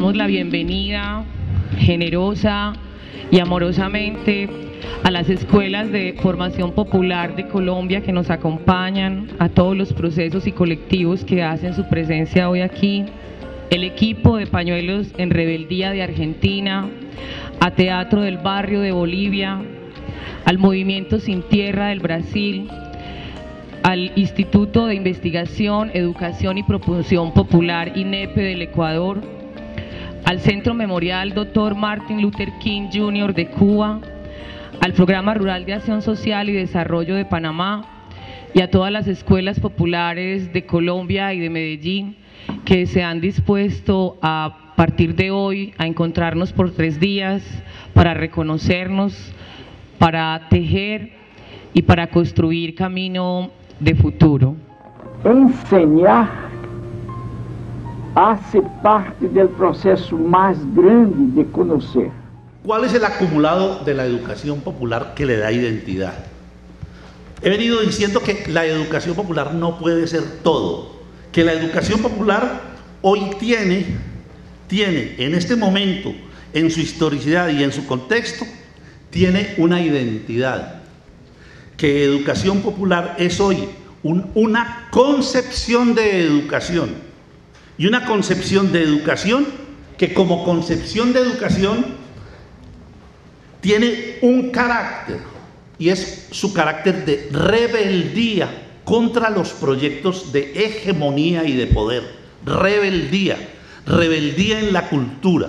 La bienvenida generosa y amorosamente a las escuelas de formación popular de Colombia que nos acompañan, a todos los procesos y colectivos que hacen su presencia hoy aquí, el equipo de Pañuelos en Rebeldía de Argentina, a Teatro del Barrio de Bolivia, al Movimiento Sin Tierra del Brasil, al Instituto de Investigación, Educación y Propulsión Popular INEPE del Ecuador, al Centro Memorial Dr. Martin Luther King Jr. de Cuba, al Programa Rural de Acción Social y Desarrollo de Panamá y a todas las escuelas populares de Colombia y de Medellín que se han dispuesto a partir de hoy a encontrarnos por tres días para reconocernos, para tejer y para construir camino de futuro. Enseñar hace parte del proceso más grande de conocer. ¿Cuál es el acumulado de la educación popular que le da identidad? He venido diciendo que la educación popular no puede ser todo, que la educación popular hoy tiene, tiene en este momento, en su historicidad y en su contexto, tiene una identidad, que educación popular es hoy una concepción de educación y una concepción de educación que como concepción de educación tiene un carácter y es su carácter de rebeldía contra los proyectos de hegemonía y de poder. Rebeldía, rebeldía en la cultura,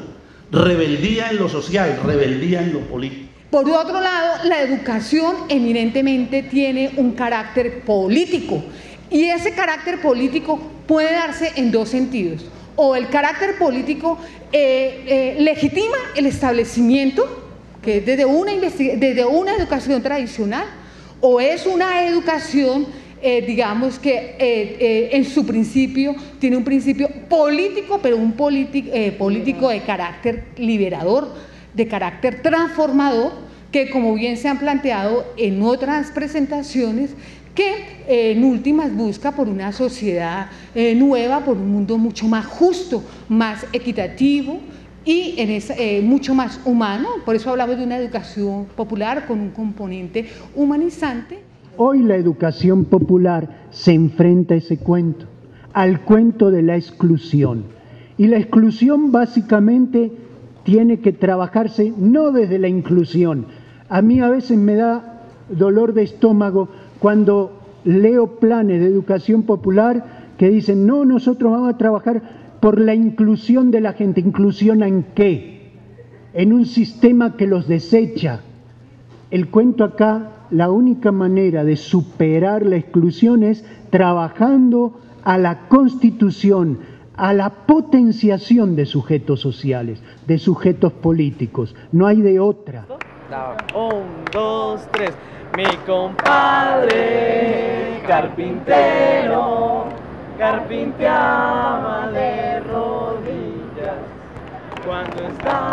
rebeldía en lo social, rebeldía en lo político. Por otro lado, la educación eminentemente tiene un carácter político y ese carácter político puede darse en dos sentidos. O el carácter político eh, eh, legitima el establecimiento que es desde una, desde una educación tradicional o es una educación, eh, digamos que en su principio tiene un principio político, pero un político de carácter liberador, de carácter transformador, que como bien se han planteado en otras presentaciones, que en últimas busca por una sociedad nueva, por un mundo mucho más justo, más equitativo, y eh, mucho más humano, por eso hablamos de una educación popular con un componente humanizante. Hoy la educación popular se enfrenta a ese cuento, al cuento de la exclusión. Y la exclusión básicamente tiene que trabajarse no desde la inclusión. A mí a veces me da dolor de estómago cuando leo planes de educación popular que dicen, no, nosotros vamos a trabajar por la inclusión de la gente. ¿Inclusión en qué? En un sistema que los desecha. El cuento acá, la única manera de superar la exclusión es trabajando a la constitución, a la potenciación de sujetos sociales, de sujetos políticos. No hay de otra. Un, dos, tres. Mi compadre carpintero carpinteaba de rodillas cuando estaba.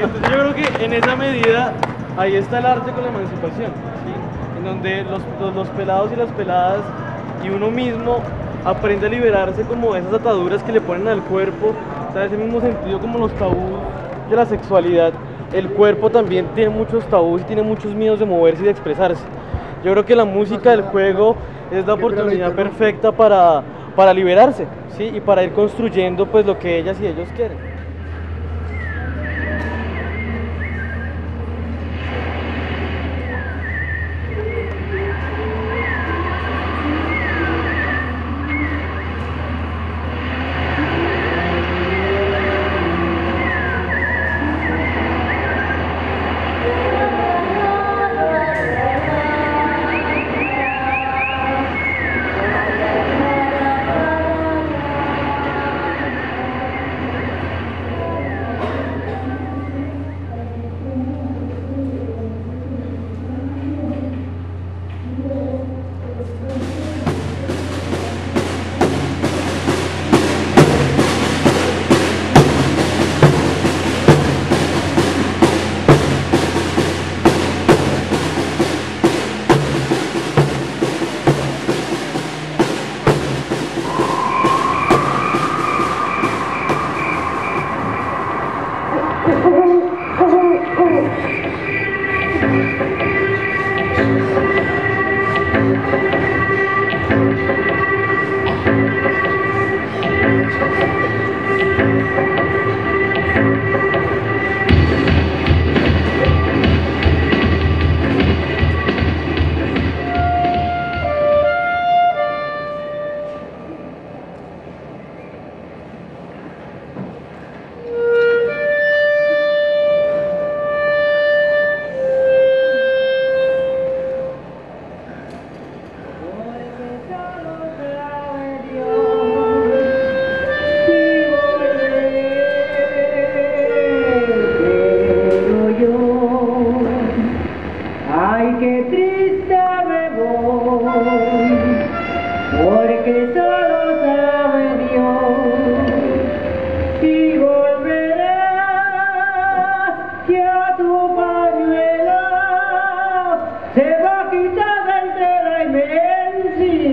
entonces yo creo que en esa medida ahí está el arte con la emancipación, en donde los, los, pelados y las peladas y uno mismo aprende a liberarse como de esas ataduras que le ponen al cuerpo, en ese mismo sentido como los tabús de la sexualidad. El cuerpo también tiene muchos tabús y tiene muchos miedos de moverse y de expresarse. Yo creo que la música del juego es la oportunidad perfecta para, para liberarse ¿sí? y para ir construyendo pues lo que ellas y ellos quieren.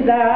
that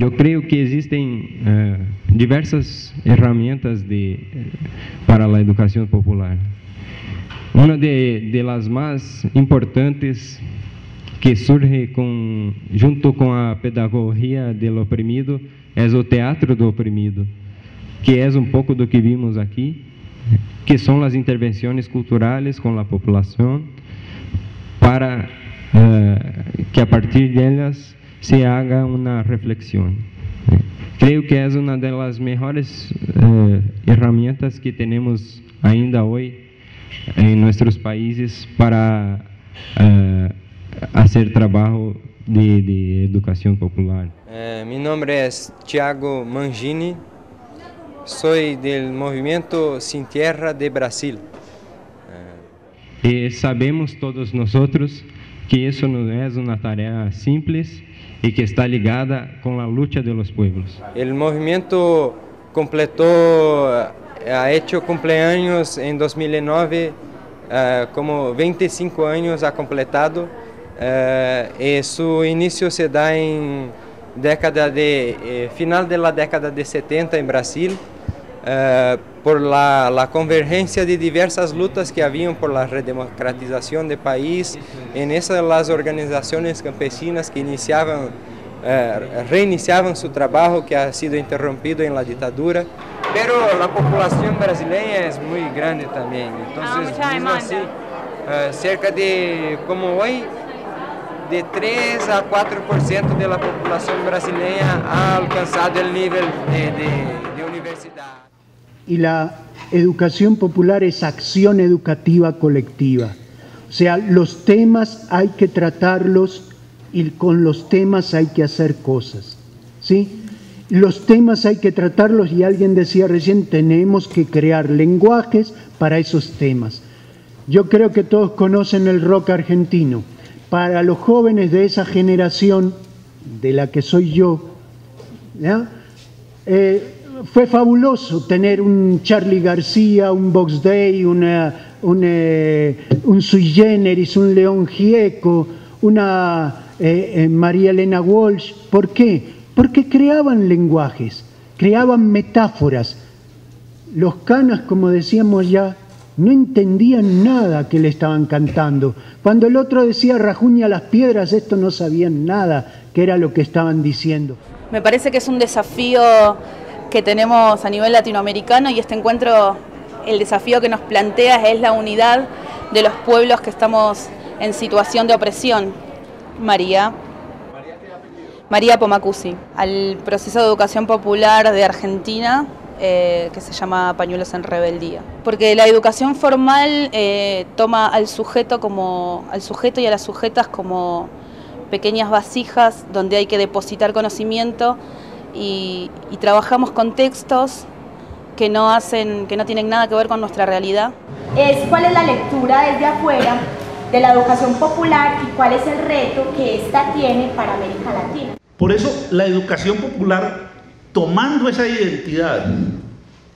yo creo que existen eh, diversas herramientas de, para la educación popular. Una de, de, las más importantes que surge con, junto com a pedagogia do oprimido é o teatro do oprimido, que é um pouco do que vimos aqui, que são as intervenções culturais com a população, para uh, que a partir delas se haga uma reflexão. Creio que é uma das melhores uh, ferramentas que temos ainda hoje em nossos países para uh, fazer trabalho de, de, educação popular. Eh, meu nome é Tiago Mangini, sou do movimento Sin Tierra de Brasil. E sabemos todos nós que isso não é uma tarefa simples e que está ligada com a luta dos povos. O movimento completou, ha hecho cumpleaños em 2009, uh, como 25 anos ha completado, uh, e seu início se dá em década de eh, final da década de 70 em Brasil. Por la, la, convergencia de diversas lutas que habían por la redemocratización del país, en esas las organizaciones campesinas que iniciaban, uh, reiniciaban su trabajo que ha sido interrumpido en la dictadura. Pero la población brasileña es muy grande también, entonces ah, así, uh, cerca de, como hoy, de 3 a 4% de la población brasileña ha alcanzado el nivel de, de, de universidad y la educación popular es acción educativa colectiva. O sea, los temas hay que tratarlos y con los temas hay que hacer cosas. ¿Sí? Los temas hay que tratarlos y alguien decía recién, tenemos que crear lenguajes para esos temas. Yo creo que todos conocen el rock argentino. Para los jóvenes de esa generación, de la que soy yo, ¿ya? Eh, fue fabuloso tener un Charlie García, un Box Day, un, eh, un Sui Generis, un León Gieco, una eh, eh, María Elena Walsh. ¿Por qué? Porque creaban lenguajes, creaban metáforas. Los canas, como decíamos ya, no entendían nada que le estaban cantando. Cuando el otro decía rajuña las piedras, estos no sabían nada que era lo que estaban diciendo. Me parece que es un desafío que tenemos a nivel latinoamericano y este encuentro, el desafío que nos plantea es la unidad de los pueblos que estamos en situación de opresión. María. María Pomacusi, al proceso de educación popular de Argentina eh, que se llama Pañuelos en Rebeldía. Porque la educación formal eh, toma al sujeto, como, al sujeto y a las sujetas como pequeñas vasijas donde hay que depositar conocimiento y, trabajamos con textos que no hacen, que no tienen nada que ver con nuestra realidad. Es cuál es la lectura desde afuera de la educación popular y cuál es el reto que ésta tiene para América Latina. Por eso la educación popular, tomando esa identidad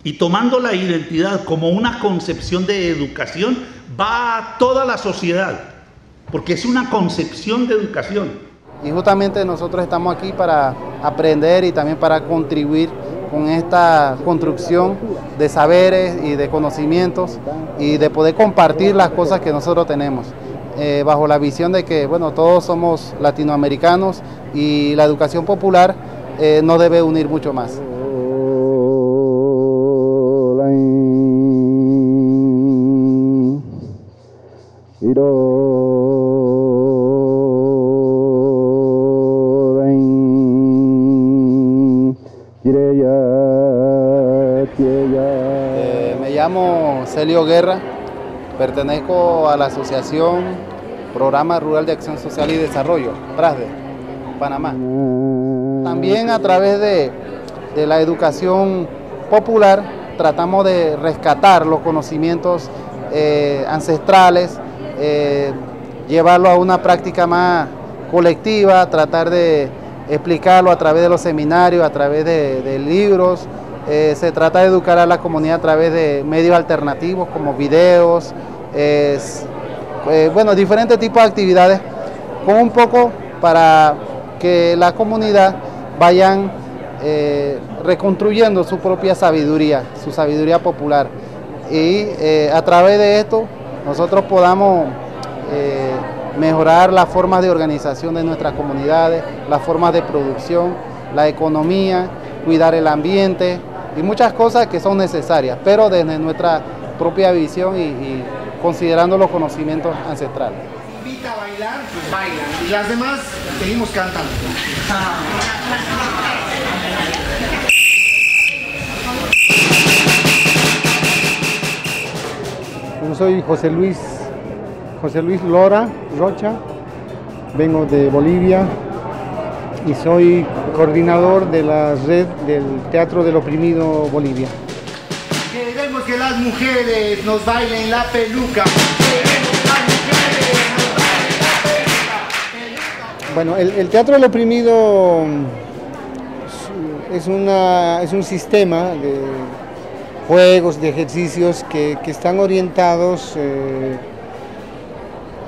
y tomando la identidad como una concepción de educación, va a toda la sociedad, porque es una concepción de educación. Y justamente nosotros estamos aquí para aprender y también para contribuir con esta construcción de saberes y de conocimientos y de poder compartir las cosas que nosotros tenemos. Eh, bajo la visión de que bueno, todos somos latinoamericanos y la educación popular eh, no debe unir mucho más. Pertenezco a la Asociación Programa Rural de Acción Social y Desarrollo, PRASDE, Panamá. También a través de, la educación popular tratamos de rescatar los conocimientos eh, ancestrales, eh, llevarlo a una práctica más colectiva, tratar de explicarlo a través de los seminarios, a través de libros, eh, se trata de educar a la comunidad a través de medios alternativos como videos, eh, bueno, diferentes tipos de actividades, con un poco para que la comunidad vayan eh, reconstruyendo su propia sabiduría, su sabiduría popular. Y eh, a través de esto nosotros podamos mejorar las formas de organización de nuestras comunidades, las formas de producción, la economía, cuidar el ambiente y muchas cosas que son necesarias, pero desde nuestra propia visión y, considerando los conocimientos ancestrales. Invita a bailar, pues bailan, y las demás seguimos cantando. Yo soy José Luis, José Luis Lora Rocha, vengo de Bolivia y soy coordinador de la red del Teatro del Oprimido Bolivia. Que mujeres nos bailen la peluca. Bueno, el, Teatro del Oprimido es, una, es un sistema de juegos, de ejercicios que, están orientados eh,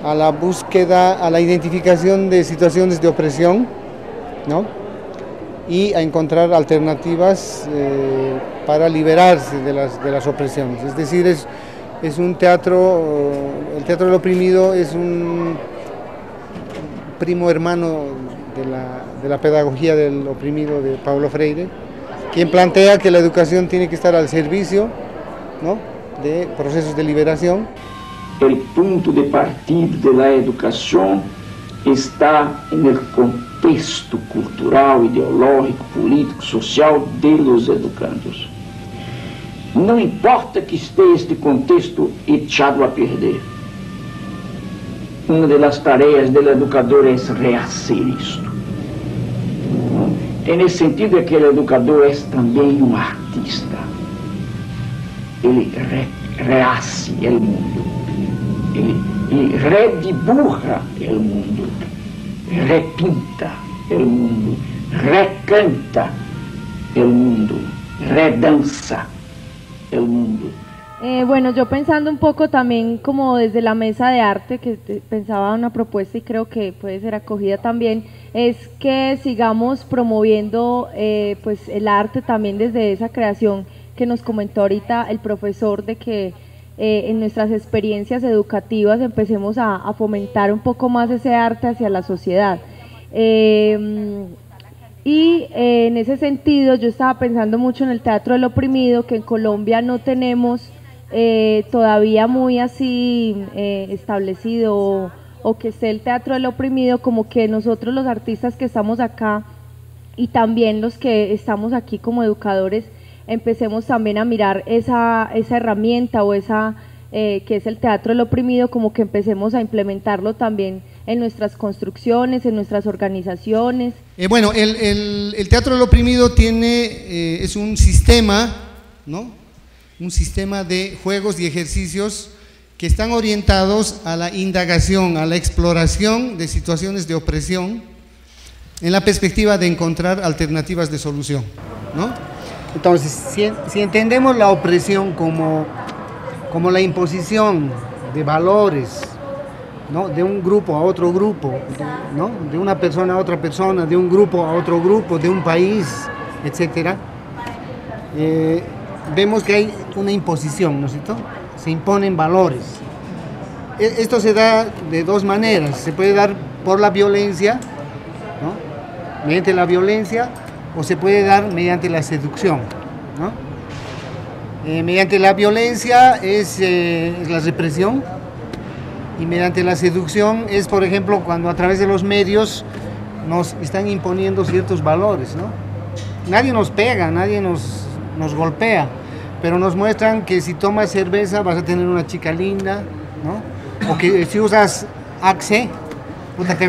a la búsqueda, a la identificación de situaciones de opresión, ¿no? Y a encontrar alternativas eh, para liberarse de las, de las opresiones. Es decir, es, es un teatro, el teatro del oprimido es un primo hermano de la, de la pedagogía del oprimido de Pablo Freire, quien plantea que la educación tiene que estar al servicio ¿no? de procesos de liberación. El punto de partida de la educación está en el contexto cultural, ideológico, político, social de los educandos. Não importa que esteja este contexto echado a perder. Uma das tarefas do educador é rehacer isto. E nesse sentido é que o educador é também um artista. Ele re, rehace o mundo. Ele, ele rediburra o mundo. Repinta o mundo. Recanta o mundo. Redança o mundo. Eh, bueno, yo pensando un poco también como desde la mesa de arte, que pensaba una propuesta y creo que puede ser acogida también, es que sigamos promoviendo eh, pues el arte también desde esa creación que nos comentó ahorita el profesor de que eh, en nuestras experiencias educativas empecemos a, fomentar un poco más ese arte hacia la sociedad. y en ese sentido yo estaba pensando mucho en el Teatro del Oprimido, que en Colombia no tenemos eh, todavía muy así eh, establecido o, que esté el teatro del oprimido, como que nosotros los artistas que estamos acá y también los que estamos aquí como educadores, empecemos también a mirar esa, esa herramienta o esa eh, que es el teatro del oprimido, como que empecemos a implementarlo también en nuestras construcciones, en nuestras organizaciones. bueno, el, el, teatro del oprimido tiene, es un sistema, ¿no? un sistema de juegos y ejercicios que están orientados a la indagación, a la exploración de situaciones de opresión en la perspectiva de encontrar alternativas de solución. ¿no? Entonces, si, entendemos la opresión como, como la imposición de valores, ¿no? de un grupo a otro grupo, ¿no? de una persona a otra persona, de un grupo a otro grupo, de un país, etc., eh, vemos que hay una imposición, ¿no es cierto? Se imponen valores. E, esto se da de dos maneras. Se puede dar por la violencia, ¿no? mediante la violencia, o se puede dar mediante la seducción. ¿no? Eh, mediante la violencia es, eh, es, la represión y mediante la seducción es, por ejemplo, cuando a través de los medios nos están imponiendo ciertos valores. ¿no? Nadie nos pega, nadie nos nos golpea, pero nos muestran que si tomas cerveza vas a tener una chica linda, ¿no? O que si usas Axe,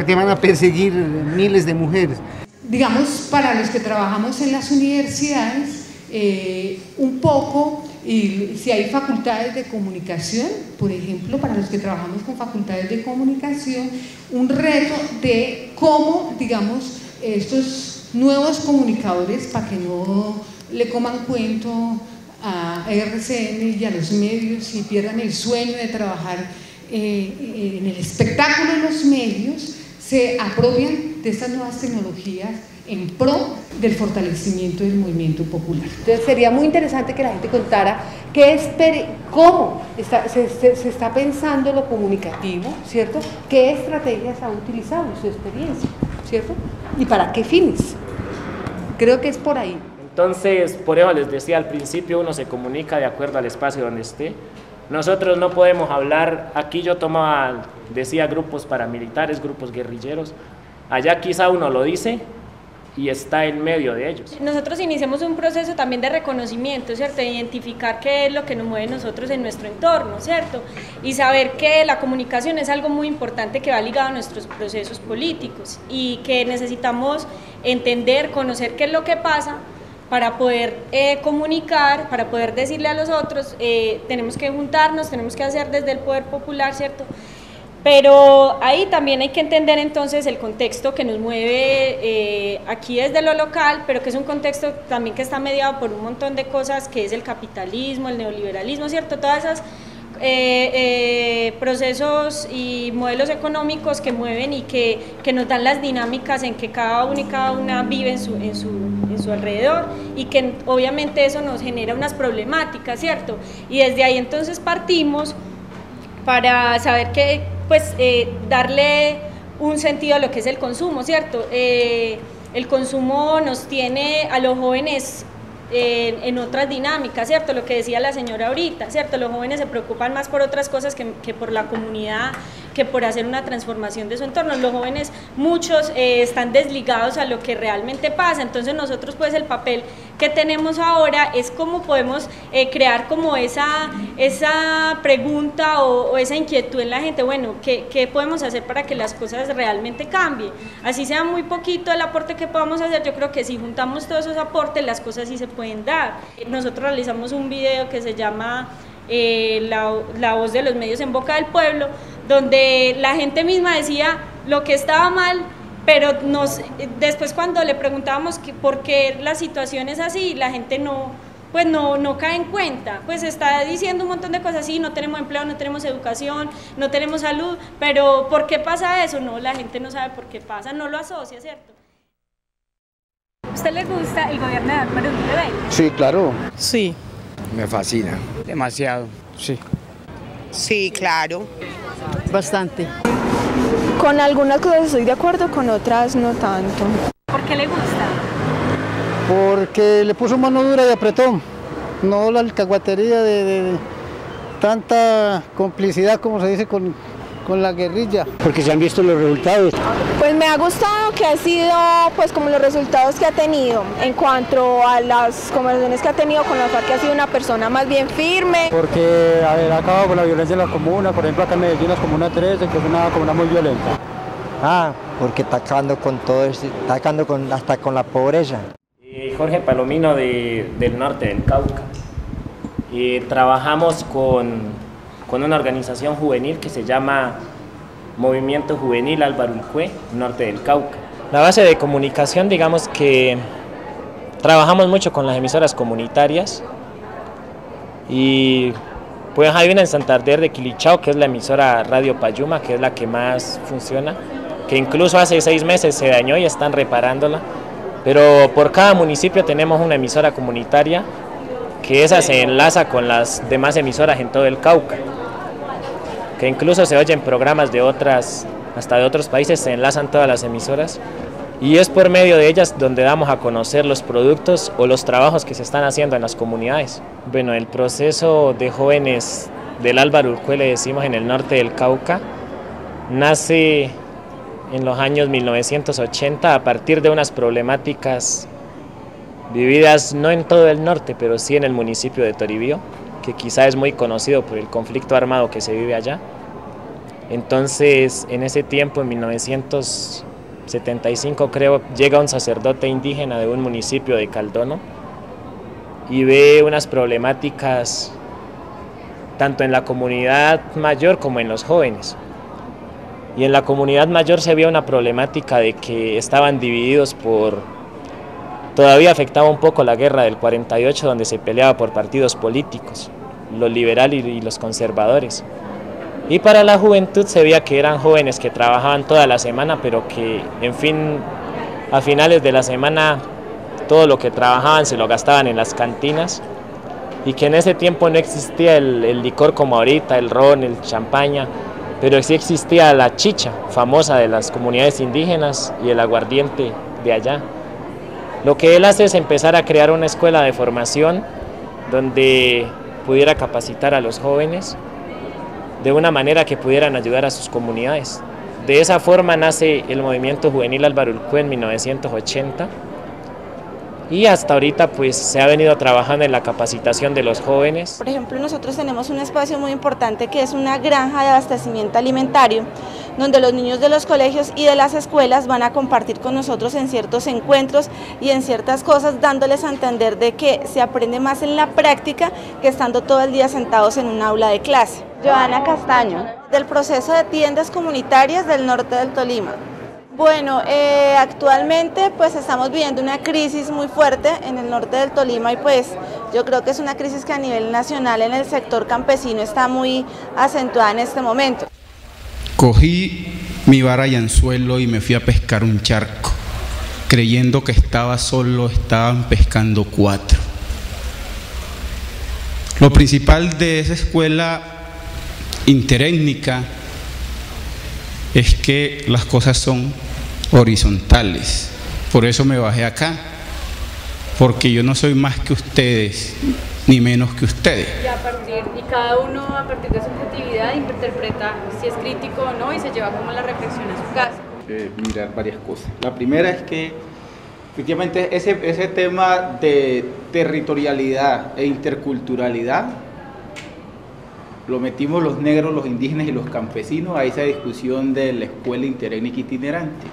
te van a perseguir miles de mujeres. Digamos, para los que trabajamos en las universidades, eh, un poco, y si hay facultades de comunicación, por ejemplo, para los que trabajamos con facultades de comunicación, un reto de cómo, digamos, estos nuevos comunicadores, para que no le coman cuento a RCN y a los medios y pierdan el sueño de trabajar eh, en el espectáculo de los medios, se apropian de estas nuevas tecnologías en pro del fortalecimiento del movimiento popular. Entonces sería muy interesante que la gente contara qué espere, cómo se, se, está pensando lo comunicativo, ¿cierto? ¿Qué estrategias ha utilizado en su experiencia, ¿cierto? ¿Y para qué fines? Creo que es por ahí. Entonces, por eso les decía al principio, uno se comunica de acuerdo al espacio donde esté. Nosotros no podemos hablar, aquí yo tomaba, decía grupos paramilitares, grupos guerrilleros, allá quizá uno lo dice, y está en medio de ellos. Nosotros iniciamos un proceso también de reconocimiento, ¿cierto? De identificar qué es lo que nos mueve nosotros en nuestro entorno, ¿cierto? Y saber que la comunicación es algo muy importante que va ligado a nuestros procesos políticos y que necesitamos entender, conocer qué es lo que pasa para poder eh, comunicar, para poder decirle a los otros, eh, tenemos que juntarnos, tenemos que hacer desde el poder popular, ¿cierto? Pero ahí también hay que entender entonces el contexto que nos mueve eh, aquí desde lo local, pero que es un contexto también que está mediado por un montón de cosas, que es el capitalismo, el neoliberalismo, ¿cierto? Todas esas eh, eh, procesos y modelos económicos que mueven y que, que, nos dan las dinámicas en que cada uno y cada una vive en su, en su, en su alrededor y que obviamente eso nos genera unas problemáticas, ¿cierto? Y desde ahí entonces partimos para saber que pues eh, darle un sentido a lo que es el consumo, ¿cierto? El consumo nos tiene a los jóvenes en otras dinámicas, ¿cierto? Lo que decía la señora ahorita, ¿cierto? Los jóvenes se preocupan más por otras cosas que, que por la comunidad, que por hacer una transformación de su entorno. Los jóvenes, muchos están desligados a lo que realmente pasa, entonces nosotros pues el papel que tenemos ahora es cómo podemos eh, crear como esa, esa pregunta o, esa inquietud en la gente, bueno, ¿qué, ¿qué, podemos hacer para que las cosas realmente cambien? Así sea muy poquito el aporte que podamos hacer, yo creo que si juntamos todos esos aportes, las cosas sí se pueden dar. Nosotros realizamos un video que se llama eh, la, la voz de los medios en boca del pueblo, donde la gente misma decía lo que estaba mal pero nos, después cuando le preguntábamos que, por qué la situación es así, la gente no, pues no, no cae en cuenta, pues está diciendo un montón de cosas así, no tenemos empleo, no tenemos educación, no tenemos salud, pero ¿por qué pasa eso? No, la gente no sabe por qué pasa, no lo asocia, ¿cierto? ¿Usted le gusta el gobierno de Álvaro Uribe Sí, claro. Sí. Me fascina. Demasiado, sí. Sí, claro. Bastante. Con algunas cosas estoy de acuerdo, con otras no tanto. ¿Por qué le gusta? Porque le puso mano dura y apretó. No la alcahuatería de, tanta complicidad, como se dice, con, con la guerrilla. Porque se han visto los resultados. Pues me ha gustado que ha sido pues como los resultados que ha tenido en cuanto a las conversaciones que ha tenido con la FARC, que ha sido una persona más bien firme. Porque a ver, ha acabado con la violencia en la comuna, por ejemplo acá en Medellín, la comuna 13, que es una comuna muy violenta. Ah, porque está acabando con todo, está acabando con, hasta con la pobreza. Jorge Palomino de, del norte del Cauca. Y trabajamos con, con una organización juvenil que se llama Movimiento Juvenil Álvaro norte del Cauca. La base de comunicación, digamos que trabajamos mucho con las emisoras comunitarias y pues hay una en Santander de Quilichao, que es la emisora Radio Payuma, que es la que más funciona, que incluso hace seis meses se dañó y están reparándola. Pero por cada municipio tenemos una emisora comunitaria que esa se enlaza con las demás emisoras en todo el Cauca que incluso se oyen programas de otras, hasta de otros países, se enlazan todas las emisoras y es por medio de ellas donde damos a conocer los productos o los trabajos que se están haciendo en las comunidades. Bueno, el proceso de jóvenes del Álvaro Urcue, le decimos en el norte del Cauca, nace en los años 1980 a partir de unas problemáticas vividas no en todo el norte, pero sí en el municipio de Toribío que quizá es muy conocido por el conflicto armado que se vive allá. Entonces, en ese tiempo, en 1975 creo, llega un sacerdote indígena de un municipio de Caldono y ve unas problemáticas tanto en la comunidad mayor como en los jóvenes. Y en la comunidad mayor se veía una problemática de que estaban divididos por... Todavía afectaba un poco la guerra del 48 donde se peleaba por partidos políticos los liberales y los conservadores. Y para la juventud se veía que eran jóvenes que trabajaban toda la semana, pero que en fin, a finales de la semana todo lo que trabajaban se lo gastaban en las cantinas y que en ese tiempo no existía el, el licor como ahorita, el ron, el champaña, pero sí existía la chicha, famosa de las comunidades indígenas, y el aguardiente de allá. Lo que él hace es empezar a crear una escuela de formación donde pudiera capacitar a los jóvenes de una manera que pudieran ayudar a sus comunidades. De esa forma nace el movimiento juvenil Álvaro Urcú en 1980 y hasta ahorita pues se ha venido trabajando en la capacitación de los jóvenes. Por ejemplo, nosotros tenemos un espacio muy importante que es una granja de abastecimiento alimentario, donde los niños de los colegios y de las escuelas van a compartir con nosotros en ciertos encuentros y en ciertas cosas, dándoles a entender de que se aprende más en la práctica que estando todo el día sentados en un aula de clase. Joana Castaño, del proceso de tiendas comunitarias del norte del Tolima. Bueno, eh, actualmente pues estamos viviendo una crisis muy fuerte en el norte del Tolima y pues yo creo que es una crisis que a nivel nacional en el sector campesino está muy acentuada en este momento. Cogí mi vara y anzuelo y me fui a pescar un charco, creyendo que estaba solo, estaban pescando cuatro. Lo principal de esa escuela interétnica es que las cosas son horizontales. Por eso me bajé acá, porque yo no soy más que ustedes, ni menos que ustedes. Y, a partir, y cada uno a partir de su objetividad interpreta si es crítico o no y se lleva como la reflexión a su casa. Eh, mirar varias cosas. La primera es que efectivamente ese, ese tema de territorialidad e interculturalidad lo metimos los negros, los indígenas y los campesinos a esa discusión de la escuela interétnica itinerante.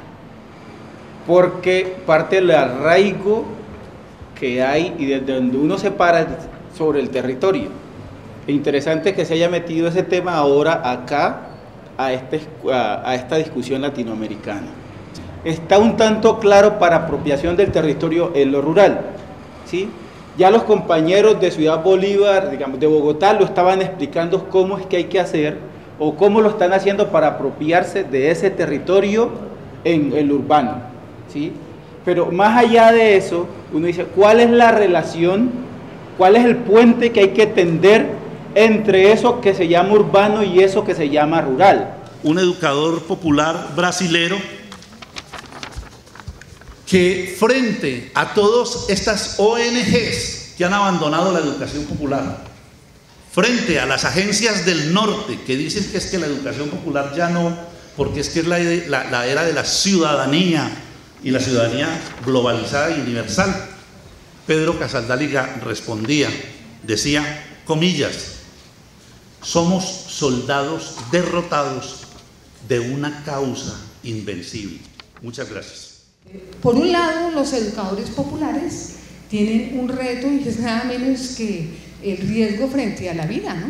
Porque parte del arraigo que hay y desde donde uno se para sobre el territorio. Es interesante que se haya metido ese tema ahora acá a, este, a, a esta discusión latinoamericana. Está un tanto claro para apropiación del territorio en lo rural. ¿sí? Ya los compañeros de Ciudad Bolívar, digamos, de Bogotá, lo estaban explicando cómo es que hay que hacer o cómo lo están haciendo para apropiarse de ese territorio en el urbano. ¿Sí? Pero más allá de eso, uno dice, ¿cuál es la relación, cuál es el puente que hay que tender entre eso que se llama urbano y eso que se llama rural? Un educador popular brasilero que frente a todas estas ONGs que han abandonado la educación popular, frente a las agencias del norte que dicen que es que la educación popular ya no, porque es que es la, era de la ciudadanía y la ciudadanía globalizada y universal, Pedro Casaldáliga respondía, decía, comillas, somos soldados derrotados de una causa invencible. Muchas gracias. Por un lado, los educadores populares tienen un reto y es nada menos que el riesgo frente a la vida, ¿no?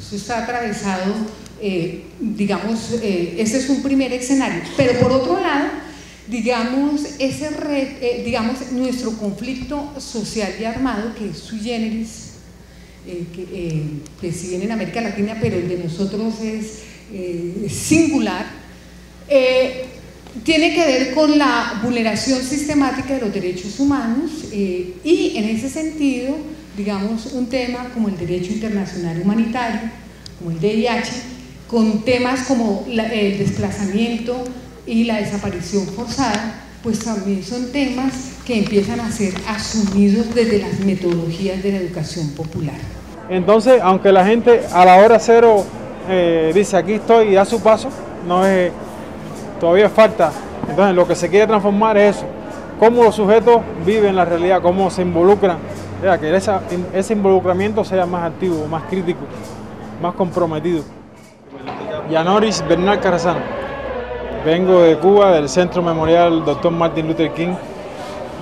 Eso está atravesado, eh, digamos, eh, ese es un primer escenario. Pero por otro lado, digamos, ese red, eh, digamos, nuestro conflicto social y armado, que es sui generis, que, que si bien en América Latina, pero el de nosotros es singular, tiene que ver con la vulneración sistemática de los derechos humanos eh, y en ese sentido, digamos, un tema como el derecho internacional humanitario, como el DIH, con temas como la, el desplazamiento y la desaparición forzada, pues también son temas que empiezan a ser asumidos desde las metodologías de la educación popular. Entonces, aunque la gente a la hora cero eh, dice aquí estoy y da su paso, no es todavía falta. Entonces lo que se quiere transformar es eso, cómo los sujetos viven la realidad, cómo se involucran, que esa, ese involucramiento sea más activo, más crítico, más comprometido. Yanoris Bernal Carrazano. Vengo de Cuba, del Centro Memorial Dr. Martin Luther King,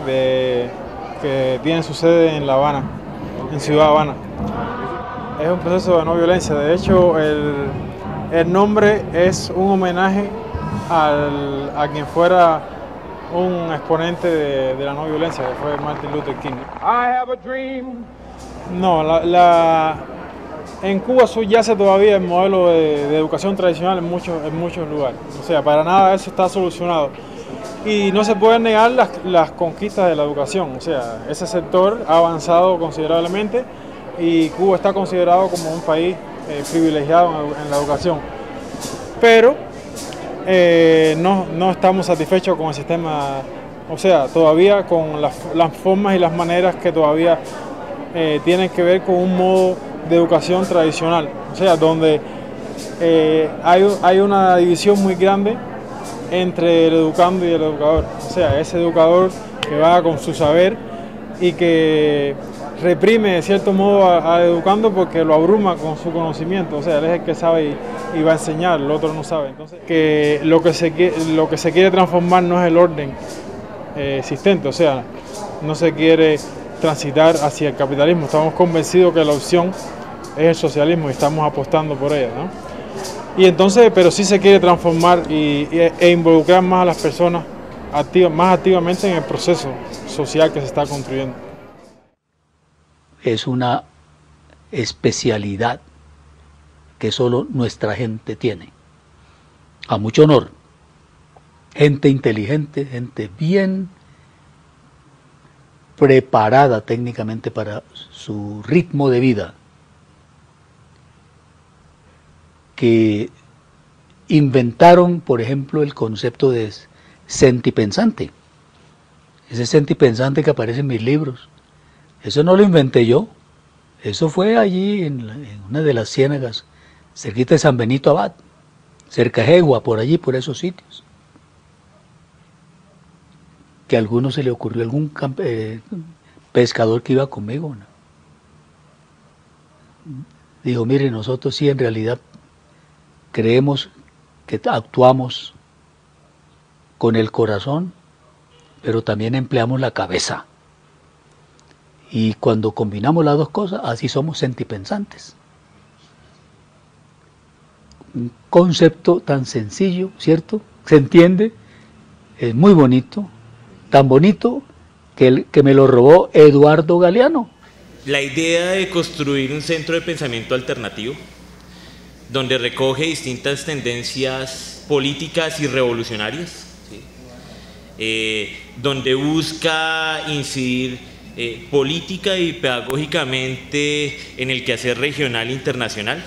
de, que tiene su sede en La Habana, en Ciudad Habana. Es un proceso de no violencia, de hecho el, el nombre es un homenaje al, a quien fuera un exponente de, de, la no violencia, que fue Martin Luther King. No, la, la, en Cuba subyace todavía el modelo de, educación tradicional en muchos, en muchos lugares. O sea, para nada eso está solucionado. Y no se pueden negar las, las conquistas de la educación. O sea, ese sector ha avanzado considerablemente y Cuba está considerado como un país eh, privilegiado en, la educación. Pero eh, no, no estamos satisfechos con el sistema, o sea, todavía con las, las formas y las maneras que todavía eh, tienen que ver con un modo de educación tradicional, o sea, donde eh, hay, hay una división muy grande entre el educando y el educador, o sea, ese educador que va con su saber y que reprime de cierto modo al educando porque lo abruma con su conocimiento, o sea, él es el que sabe y, va a enseñar, el otro no sabe. Entonces, que lo que se, lo que se quiere transformar no es el orden eh, existente, o sea, no se quiere transitar hacia el capitalismo, estamos convencidos que la opción es el socialismo y estamos apostando por ella, ¿no? Y entonces, pero sí se quiere transformar y, e involucrar más a las personas activa, más activamente en el proceso social que se está construyendo es una especialidad que solo nuestra gente tiene. A mucho honor. Gente inteligente, gente bien preparada técnicamente para su ritmo de vida, que inventaron, por ejemplo, el concepto de sentipensante. Ese sentipensante que aparece en mis libros eso no lo inventé yo. Eso fue allí en, una de las ciénagas, cerquita de San Benito Abad, cerca de Jegua, por allí, por esos sitios. Que a alguno se le ocurrió algún eh, pescador que iba conmigo. Dijo, mire, nosotros sí en realidad creemos que actuamos con el corazón, pero también empleamos la cabeza. Y cuando combinamos las dos cosas, así somos sentipensantes. Un concepto tan sencillo, ¿cierto? Se entiende, es muy bonito, tan bonito que, el, que me lo robó Eduardo Galeano. La idea de construir un centro de pensamiento alternativo, donde recoge distintas tendencias políticas y revolucionarias, eh, donde busca incidir eh, política y pedagógicamente en el quehacer regional e internacional,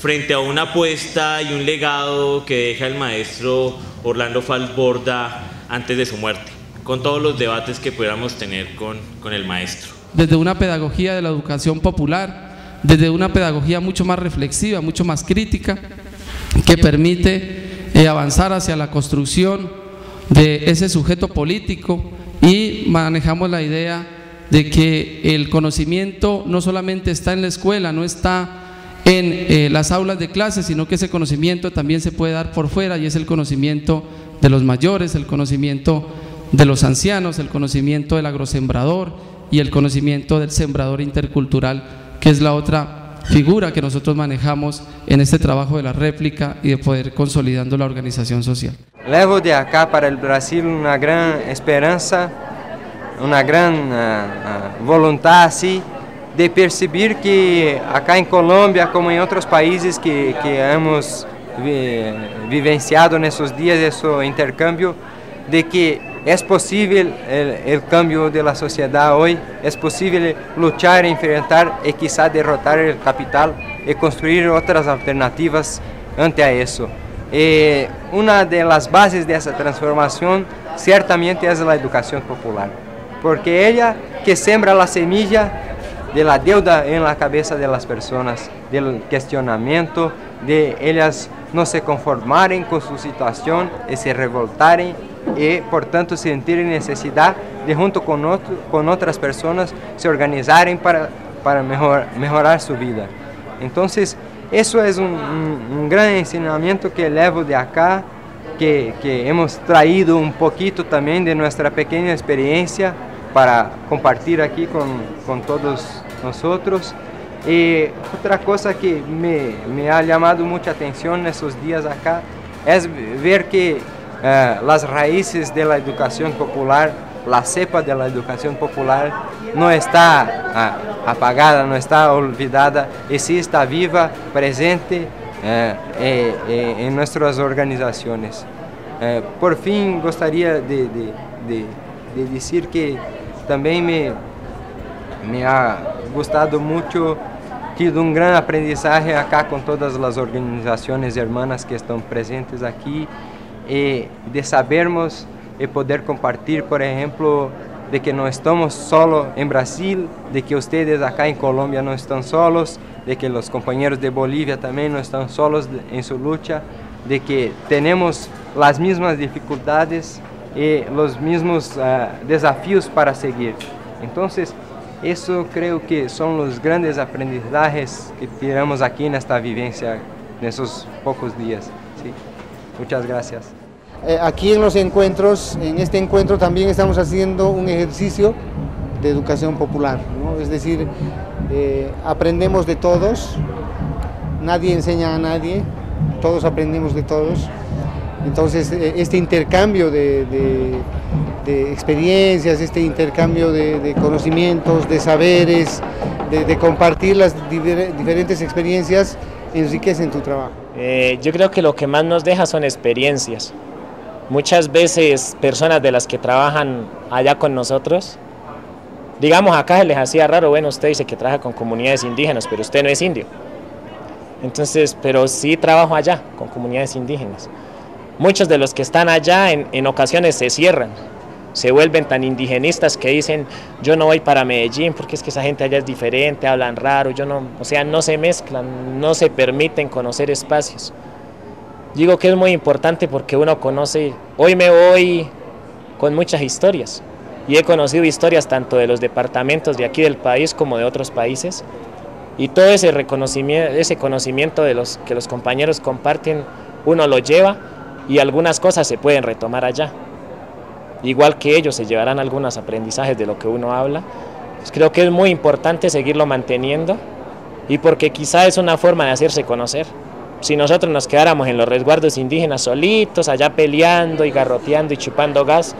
frente a una apuesta y un legado que deja el maestro Orlando Falborda antes de su muerte, con todos los debates que pudiéramos tener con, con el maestro. Desde una pedagogía de la educación popular, desde una pedagogía mucho más reflexiva, mucho más crítica, que permite eh, avanzar hacia la construcción de ese sujeto político y manejamos la idea de que el conocimiento no solamente está en la escuela, no está en eh, las aulas de clase, sino que ese conocimiento también se puede dar por fuera y es el conocimiento de los mayores, el conocimiento de los ancianos, el conocimiento del agrosembrador y el conocimiento del sembrador intercultural, que es la otra figura que nosotros manejamos en este trabajo de la réplica y de poder consolidando la organización social. Levo de acá para el Brasil una gran esperanza, una gran uh, uh, voluntad así de percibir que acá en Colombia, como en otros países que, que hemos vi, vivenciado en esos días, ese intercambio, de que es posible el, el, cambio de la sociedad hoy, es posible luchar, enfrentar y quizá derrotar el capital y construir otras alternativas ante a eso. Y una de las bases de esa transformación ciertamente es la educación popular, porque ella que sembra la semilla de la deuda en la cabeza de las personas, del cuestionamiento, de ellas no se conformaren con su situación y se revoltaren y por tanto sentir necesidad de junto con, con otras personas se organizaren para, para mejor, mejorar su vida. Entonces, eso es un, gran enseñamiento que levo de acá, que hemos traído un poquito también de nuestra pequeña experiencia para compartir aquí con, con todos nosotros. Y otra cosa que me, me ha llamado mucha atención en esos días acá es ver que Uh, las raíces de la educación popular, la cepa de la educación popular, no está ah, apagada, no está olvidada, y sí está viva, presente eh, eh, eh, en nuestras organizaciones. Eh, por fin gostaria de, de, de, que também me, me ha gostado muito, tido um grande aprendizagem acá com todas as organizações hermanas que estão presentes aqui. E de sabermos e poder compartilhar, por exemplo, de que não estamos solo em Brasil, de que vocês acá em Colômbia não estão solos, de que os companheiros de Bolívia também não estão solos em sua luta, de que temos as mesmas dificuldades e os mesmos uh, desafios para seguir. Então, isso creio que são os grandes aprendizajes que tiramos aqui nesta vivência nesses poucos dias. Sí. Muchas gracias. Eh, aquí en los encuentros, en este encuentro también estamos haciendo un ejercicio de educación popular, ¿no? es decir, eh, aprendemos de todos, nadie enseña a nadie, todos aprendemos de todos, entonces eh, este intercambio de, experiencias, este intercambio de, de conocimientos, de saberes, de, compartir las diferentes experiencias enriquecen tu trabajo. Eh, yo creo que lo que más nos deja son experiencias. Muchas veces personas de las que trabajan allá con nosotros, digamos acá se les hacía raro, bueno, usted dice que trabaja con comunidades indígenas, pero usted no es indio. Entonces, pero sí trabajo allá con comunidades indígenas. Muchos de los que están allá en, en ocasiones se cierran, se vuelven tan indigenistas que dicen yo no voy para Medellín porque es que esa gente allá es diferente, hablan raro, yo no, o sea, no se mezclan, no se permiten conocer espacios. Digo que es muy importante porque uno conoce, hoy me voy con muchas historias y he conocido historias tanto de los departamentos de aquí del país como de otros países y todo ese reconocimiento, ese conocimiento de los que los compañeros comparten, uno lo lleva y algunas cosas se pueden retomar allá. Igual que ellos se llevarán algunos aprendizajes de lo que uno habla. Pues creo que es muy importante seguirlo manteniendo y porque quizá es una forma de hacerse conocer. Si nosotros nos quedáramos en los resguardos indígenas solitos, allá peleando y garroteando y chupando gas,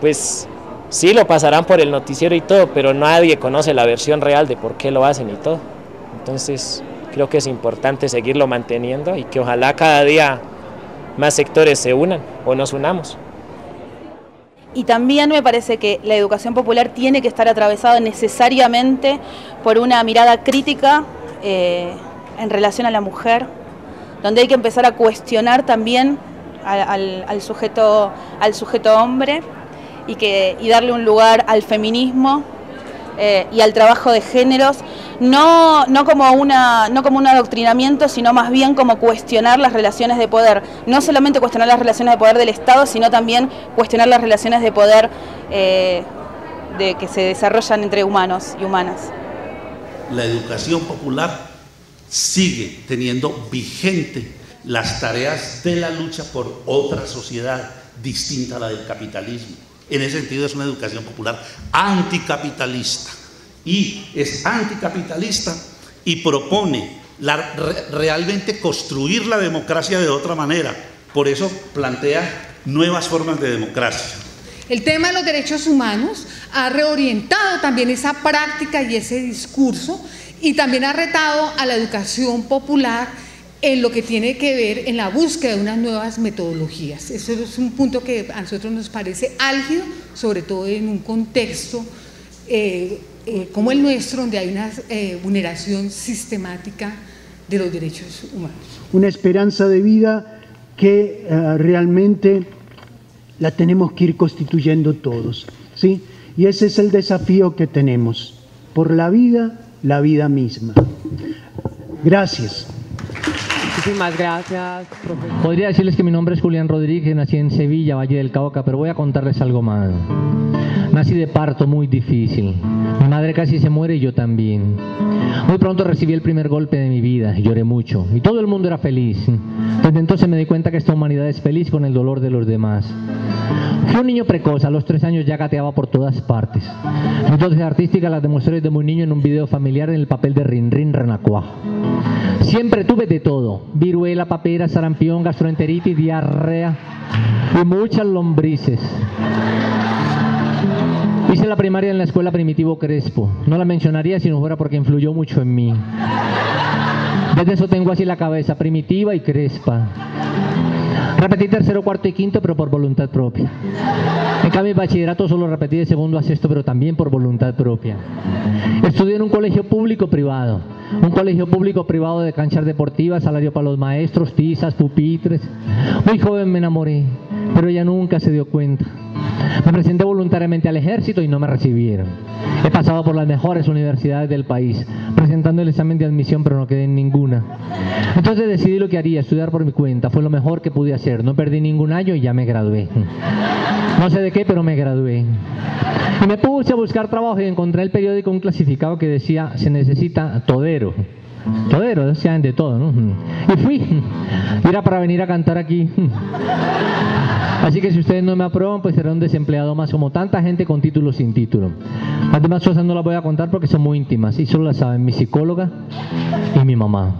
pues sí lo pasarán por el noticiero y todo, pero nadie conoce la versión real de por qué lo hacen y todo. Entonces creo que es importante seguirlo manteniendo y que ojalá cada día más sectores se unan o nos unamos. Y también me parece que la educación popular tiene que estar atravesada necesariamente por una mirada crítica eh, en relación a la mujer, donde hay que empezar a cuestionar también al, sujeto, al sujeto hombre y, que, y darle un lugar al feminismo eh, y al trabajo de géneros, no, no, como una, no como un adoctrinamiento, sino más bien como cuestionar las relaciones de poder. No solamente cuestionar las relaciones de poder del Estado, sino también cuestionar las relaciones de poder eh, de, que se desarrollan entre humanos y humanas. La educación popular sigue teniendo vigente las tareas de la lucha por otra sociedad distinta a la del capitalismo. En ese sentido es una educación popular anticapitalista y es anticapitalista y propone realmente construir la democracia de otra manera. Por eso plantea nuevas formas de democracia. El tema de los derechos humanos ha reorientado también esa práctica y ese discurso y también ha retado a la educación popular en lo que tiene que ver en la búsqueda de unas nuevas metodologías. Eso es un punto que a nosotros nos parece álgido, sobre todo en un contexto eh, eh, como el nuestro, donde hay una eh, vulneración sistemática de los derechos humanos. Una esperanza de vida que realmente la tenemos que ir constituyendo todos, ¿sí? Y ese es el desafío que tenemos, por la vida, la vida misma. Gracias. Muchísimas gracias, profesor. Podría decirles que mi nombre es Julián Rodríguez, nací en Sevilla, Valle del Cauca, pero voy a contarles algo más. Nací de parto muy difícil. Mi madre casi se muere y yo también. Muy pronto recibí el primer golpe de mi vida lloré mucho. Y todo el mundo era feliz. Desde entonces me di cuenta que esta humanidad es feliz con el dolor de los demás. Fui un niño precoz, a los tres años ya gateaba por todas partes. Dotes artística las demostré desde muy niño en un video familiar en el papel de Rin Rin. Siempre tuve de todo, viruela, papera, sarampión, gastroenteritis, diarrea y muchas lombrices. Hice la primaria en la escuela Primitivo Crespo. No la mencionaría si no fuera porque influyó mucho en mí. Desde eso tengo así la cabeza, primitiva y crespa. Repetí tercero, cuarto y quinto, pero por voluntad propia. En cambio, en bachillerato solo repetí de segundo a sexto, pero también por voluntad propia. Estudié en un colegio público-privado. Un colegio público-privado de canchas deportivas, salario para los maestros, tizas, pupitres. Muy joven me enamoré, pero ella nunca se dio cuenta. Me presenté voluntariamente al ejército y no me recibieron. He pasado por las mejores universidades del país, presentando el examen de admisión, pero no quedé en ninguna. Entonces decidí lo que haría, estudiar por mi cuenta. Fue lo mejor que pude hacer. No perdí ningún año y ya me gradué. No sé de qué, pero me gradué. Y me puse a buscar trabajo y encontré el periódico un clasificado que decía se necesita todero. Todero, decían de todo, ¿no? Y fui. Era para venir a cantar aquí. Así que si ustedes no me aprueban, pues seré un desempleado más como tanta gente con título sin título. Las demás cosas no las voy a contar porque son muy íntimas y solo las saben mi psicóloga y mi mamá.